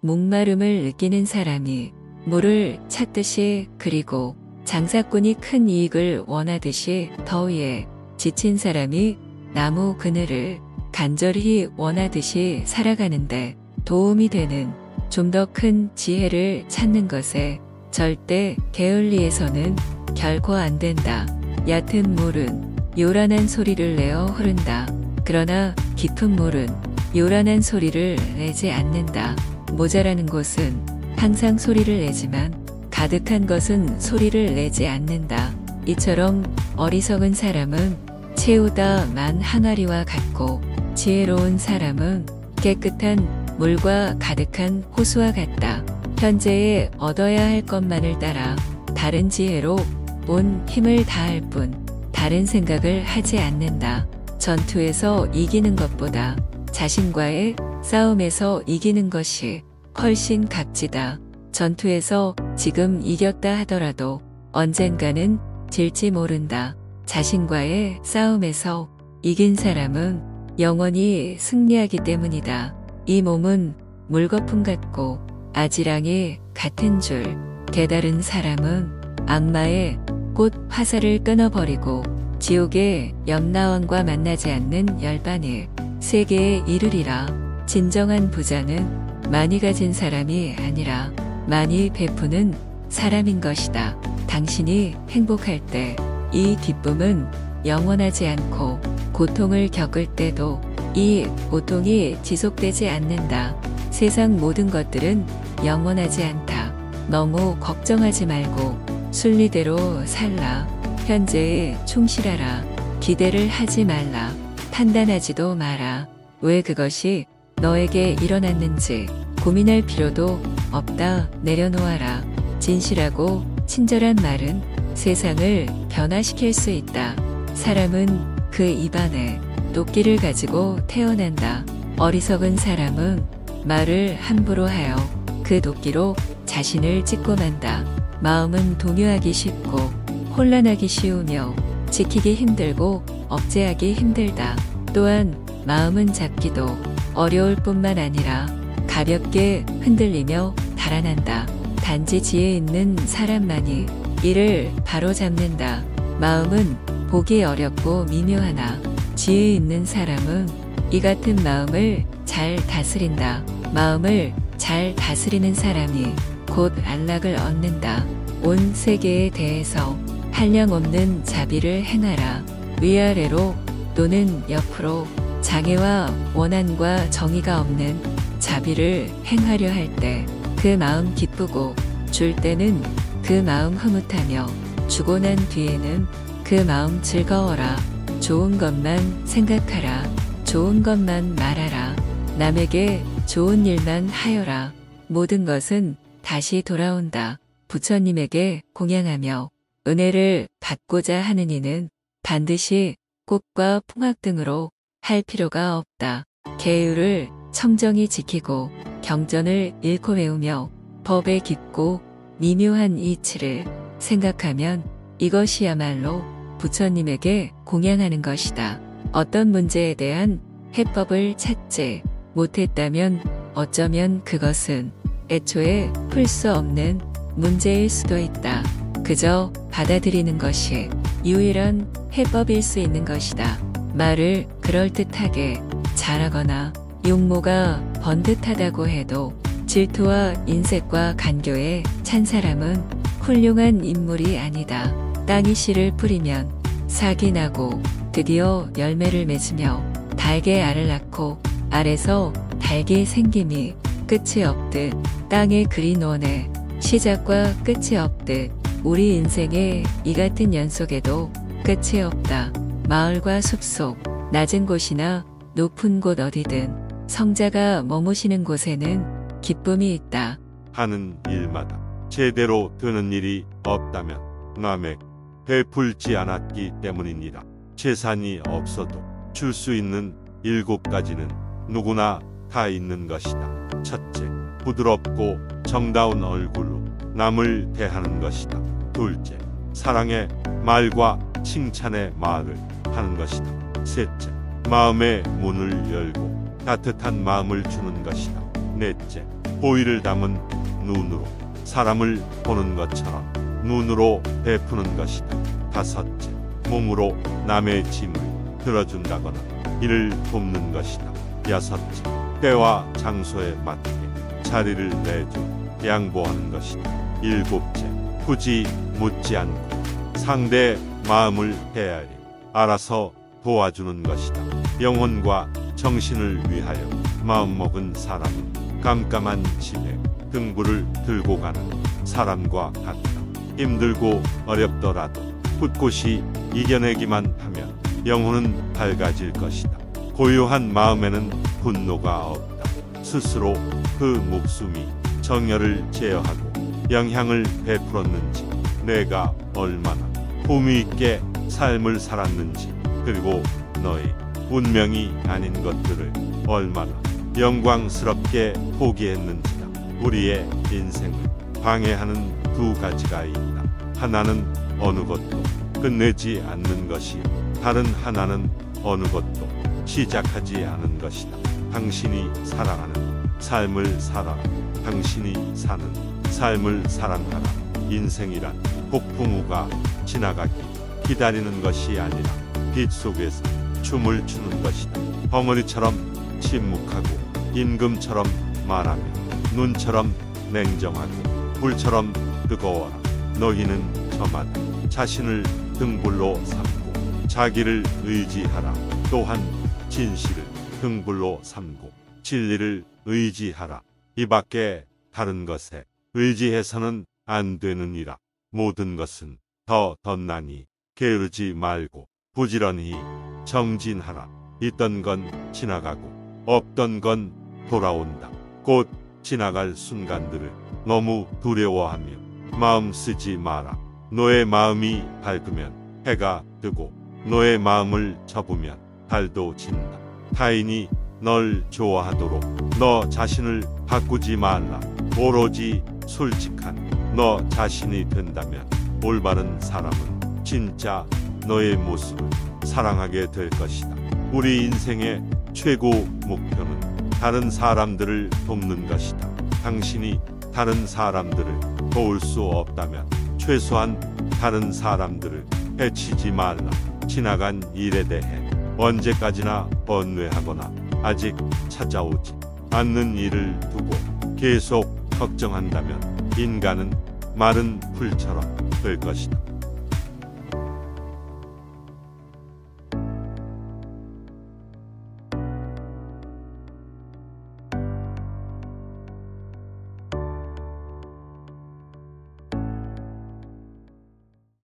목마름을 느끼는 사람이 물을 찾듯이 그리고 장사꾼이 큰 이익을 원하듯이 더위에 지친 사람이 나무 그늘을 간절히 원하듯이 살아가는데 도움이 되는 좀 더 큰 지혜를 찾는 것에 절대 게을리해서는 결코 안 된다. 얕은 물은 요란한 소리를 내어 흐른다. 그러나 깊은 물은 요란한 소리를 내지 않는다. 모자라는 곳은 항상 소리를 내지만 가득한 것은 소리를 내지 않는다. 이처럼 어리석은 사람은 채우다 만 항아리와 같고 지혜로운 사람은 깨끗한 물과 가득한 호수와 같다. 현재에 얻어야 할 것만을 따라 다른 지혜로 온 힘을 다할 뿐 다른 생각을 하지 않는다. 전투에서 이기는 것보다 자신과의 싸움에서 이기는 것이 훨씬 값지다. 전투에서 지금 이겼다 하더라도 언젠가는 질지 모른다. 자신과의 싸움에서 이긴 사람은 영원히 승리하기 때문이다. 이 몸은 물거품 같고 아지랑이 같은 줄 깨달은 사람은 악마의 꽃 화살을 끊어버리고 지옥의 염라원과 만나지 않는 열반을 세계에 이르리라. 진정한 부자는 많이 가진 사람이 아니라 많이 베푸는 사람인 것이다. 당신이 행복할 때 이 기쁨은 영원하지 않고 고통을 겪을 때도 이 고통이 지속되지 않는다. 세상 모든 것들은 영원하지 않다. 너무 걱정하지 말고 순리대로 살라. 현재에 충실하라. 기대를 하지 말라. 판단하지도 마라. 왜 그것이 너에게 일어났는지 고민할 필요도 없다. 내려놓아라. 진실하고 친절한 말은 세상을 변화시킬 수 있다. 사람은 그 입안에 도끼를 가지고 태어난다. 어리석은 사람은 말을 함부로 하여 그 도끼로 자신을 찢고 만다. 마음은 동요하기 쉽고 혼란하기 쉬우며 지키기 힘들고 억제하기 힘들다. 또한 마음은 잡기도 어려울 뿐만 아니라 가볍게 흔들리며 달아난다. 단지 지혜 있는 사람만이 이를 바로 잡는다. 마음은 보기 어렵고 미묘하나 지혜 있는 사람은 이 같은 마음을 잘 다스린다. 마음을 잘 다스리는 사람이 곧 안락을 얻는다. 온 세계에 대해서 한량없는 자비를 행하라. 위아래로 또는 옆으로 장애와 원한과 정의가 없는 자비를 행하려 할 때 그 마음 기쁘고 줄 때는 그 마음 흐뭇하며 주고 난 뒤에는 그 마음 즐거워라. 좋은 것만 생각하라. 좋은 것만 말하라. 남에게 좋은 일만 하여라. 모든 것은 다시 돌아온다. 부처님에게 공양하며 은혜를 받고자 하는 이는 반드시 꽃과 풍악 등으로 할 필요가 없다. 계율을 청정히 지키고 경전을 읽고 외우며 법에 깊고 미묘한 이치를 생각하면 이것이야말로 부처님에게 공양하는 것이다. 어떤 문제에 대한 해법을 찾지 못했다면 어쩌면 그것은 애초에 풀 수 없는 문제일 수도 있다. 그저 받아들이는 것이 유일한 해법일 수 있는 것이다. 말을 그럴듯하게 잘하거나 용모가 번듯하다고 해도 질투와 인색과 간교에 찬 사람은 훌륭한 인물이 아니다. 땅이 씨를 뿌리면 삭이 나고 드디어 열매를 맺으며 달게 알을 낳고 알에서 달기 생김이 끝이 없듯 땅의 그린 원에 시작과 끝이 없듯 우리 인생의 이 같은 연속에도 끝이 없다. 마을과 숲속, 낮은 곳이나 높은 곳 어디든 성자가 머무시는 곳에는 기쁨이 있다. 하는 일마다 제대로 되는 일이 없다면 남에 베풀지 않았기 때문입니다. 재산이 없어도 줄 수 있는 일곱 가지는 누구나 다 있는 것이다. 첫째, 부드럽고 정다운 얼굴로 남을 대하는 것이다. 둘째, 사랑의 말과 칭찬의 말을 하는 것이다. 셋째, 마음의 문을 열고 따뜻한 마음을 주는 것이다. 넷째, 보이를 담은 눈으로 사람을 보는 것처럼 눈으로 베푸는 것이다. 다섯째, 몸으로 남의 짐을 들어준다거나 이를 돕는 것이다. 여섯째, 때와 장소에 맞게 자리를 내줘 양보하는 것이다. 일곱째, 굳이 묻지 않고 상대 마음을 헤아려 알아서 도와주는 것이다. 영혼과 정신을 위하여 마음먹은 사람은 깜깜한 집에 등불을 들고 가는 사람과 같다. 힘들고 어렵더라도 꿋꿋이 이겨내기만 하면 영혼은 밝아질 것이다. 고요한 마음에는 분노가 없다. 스스로 그 목숨이 정열을 제어하고 영향을 베풀었는지 내가 얼마나 품위 있게 삶을 살았는지 그리고 너의 운명이 아닌 것들을 얼마나 영광스럽게 포기했는지다. 우리의 인생을 방해하는 두 가지가 있다. 하나는 어느 것도 끝내지 않는 것이 다른 하나는 어느 것도 시작하지 않은 것이다. 당신이 사랑하는 삶을 살아라. 당신이 사는 삶을 사랑하라. 인생이란 폭풍우가 지나가기 기다리는 것이 아니라 빛 속에서 춤을 추는 것이다. 벙어리처럼 침묵하고 임금처럼 말하며 눈처럼 냉정하고 불처럼 뜨거워라. 너희는 저마다 자신을 등불로 삼고 자기를 의지하라. 또한 진실을 등불로 삼고 진리를 의지하라. 이 밖에 다른 것에 의지해서는 안 되느니라. 모든 것은 더 덧나니 게으르지 말고 부지런히 정진하라. 있던 건 지나가고 없던 건 돌아온다. 곧 지나갈 순간들을 너무 두려워하며 마음 쓰지 마라. 너의 마음이 밝으면 해가 뜨고 너의 마음을 접으면 달도 진다. 타인이 널 좋아하도록 너 자신을 바꾸지 말라. 오로지 솔직한 너 자신이 된다면 올바른 사람은 진짜 너의 모습을 사랑하게 될 것이다. 우리 인생의 최고 목표는 다른 사람들을 돕는 것이다. 당신이 다른 사람들을 도울 수 없다면 최소한 다른 사람들을 해치지 말라. 지나간 일에 대해 언제까지나 번뇌하거나 아직 찾아오지 않는 일을 두고 계속 걱정한다면 인간은 마른 풀처럼 될 것이다.